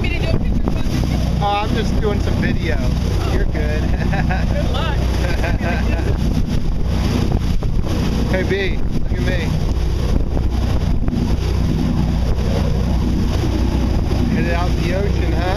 fine. Oh, I'm just doing some video. You're good. good luck. hey, B, look at me. Headed out in the ocean, huh?